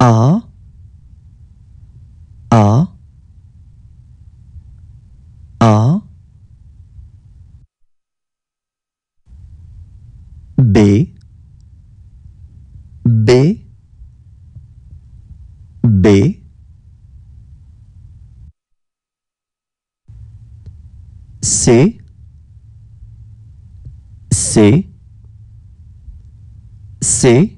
A A A. B B B. C C C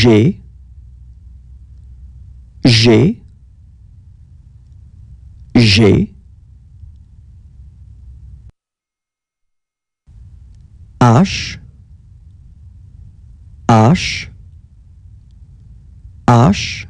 G G G H H H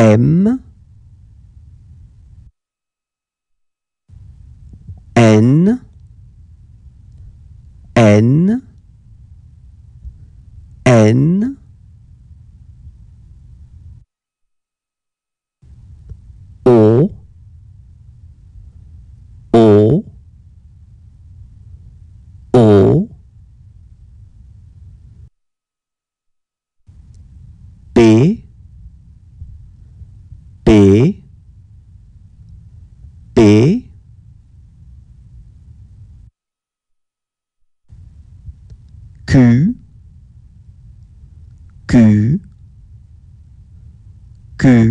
M. N. N. N B. B. Q. Q. Q.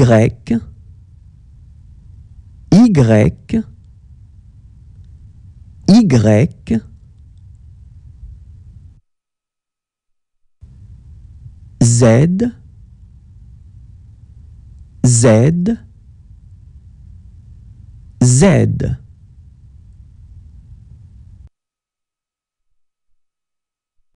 Y Y Z Z Z